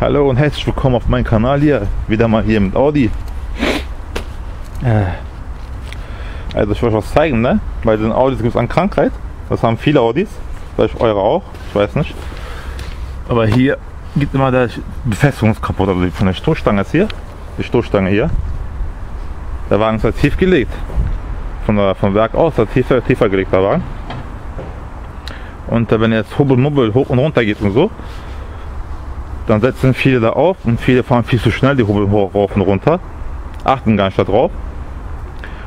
Hallo und herzlich willkommen auf meinem Kanal hier. Wieder mal hier mit Audi. Äh. Also ich will euch was zeigen, ne? Bei den Audis gibt es eine Krankheit. Das haben viele Audis. Vielleicht eure auch. Ich weiß nicht. Aber hier gibt immer der Befestigung kaputt. Also von der Stoßstange ist hier. Die Stoßstange hier. Der Wagen ist halt tief gelegt. Von der, vom Werk aus, der tiefer, tiefer gelegter Wagen. Und wenn jetzt Hubbel Mubbel hoch und runter geht und so, dann setzen viele da auf und viele fahren viel zu schnell die Hubbel hoch rauf und runter, achten gar nicht darauf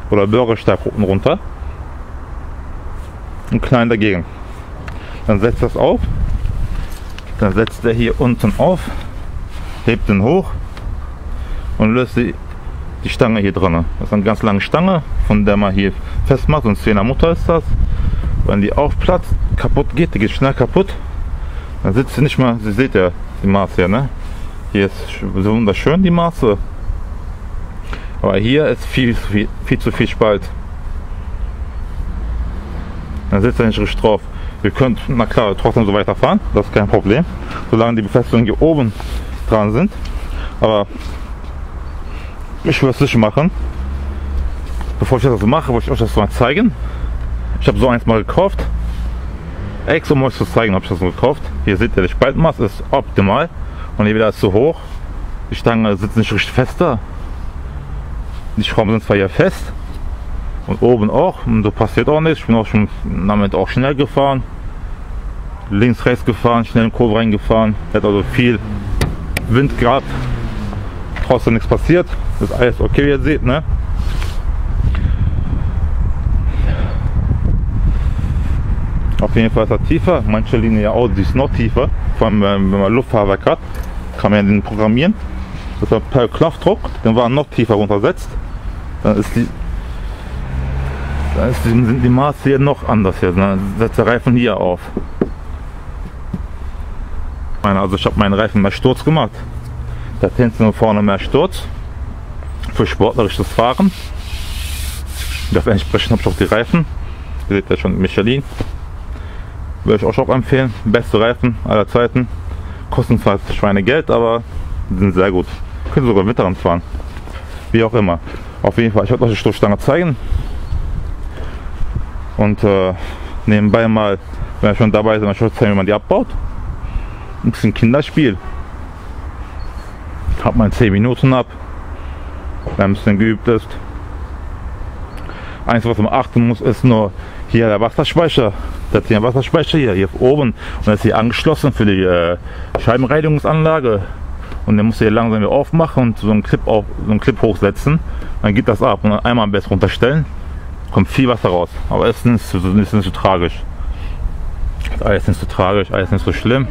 oder Bürgersteig und runter und knallen dagegen. Dann setzt das auf, dann setzt er hier unten auf, hebt den hoch und löst die, die Stange hier drin. Das ist eine ganz lange Stange, von der man hier festmacht und 10er Mutter ist das. Wenn die aufplatzt, kaputt geht, die geht schnell kaputt, dann sitzt sie nicht mehr, Sie seht ja die Maße hier, ne? Hier ist wunderschön die Maße. Aber hier ist viel, viel, viel zu viel Spalt. Dann sitzt er nicht richtig drauf. Ihr könnt, na klar, trotzdem so weiterfahren, das ist kein Problem, solange die Befestigungen hier oben dran sind. Aber ich will es nicht machen. Bevor ich das mache, wollte ich euch das mal zeigen. Ich habe so eins mal gekauft. Extra um euch zu zeigen, habe ich das gekauft. Hier seht ihr, die Spaltmaß ist optimal. Und hier wieder ist zu hoch. Die Stange sitzt nicht richtig fest da. Die Schrauben sind zwar hier fest. Und oben auch. Und so passiert auch nichts. Ich bin auch schon damit auch schnell gefahren. Links, rechts gefahren, schnell in den Kurve reingefahren. Hat also viel Wind gehabt. Trotzdem nichts passiert. Das ist alles okay, wie ihr seht, ne? Auf jeden Fall ist er tiefer. Manche liegen ja auch, die ist noch tiefer. Vor allem, wenn man Luftfahrwerk hat, kann man den programmieren. Das er per Knopfdruck den Wagen noch tiefer runtersetzt. Dann ist die dann ist sind die Maße hier noch anders. Hier. Dann setzt der Reifen hier auf. Also ich habe meinen Reifen mehr Sturz gemacht. Da hinten und vorne mehr Sturz. Für sportliches Fahren. Das entsprechend habe ich auch die Reifen. Ihr seht ja schon Michelin. Würde ich auch empfehlen. Beste Reifen aller Zeiten. Kosten zwar Schweinegeld, aber sind sehr gut. Können sogar Winter fahren. Wie auch immer. Auf jeden Fall, ich werde euch die Stoßstange zeigen. Und äh, nebenbei mal, wenn wir schon dabei sind, euch zeigen, wie man die abbaut. Ein bisschen Kinderspiel. Hat man 10 Minuten ab. Wenn ein bisschen geübt ist. Eins, was man achten muss, ist nur hier der Wasserspeicher. Hier einen Wasserspeicher hier, hier oben. Und der ist hier angeschlossen für die äh, Scheibenreinigungsanlage. Und den musst du hier langsam wieder aufmachen und so einen Clip, auf, so einen Clip hochsetzen. Dann geht das ab. Und dann einmal am besten runterstellen. Kommt viel Wasser raus. Aber es ist nicht, ist nicht so tragisch. Alles nicht so tragisch, alles nicht so schlimm.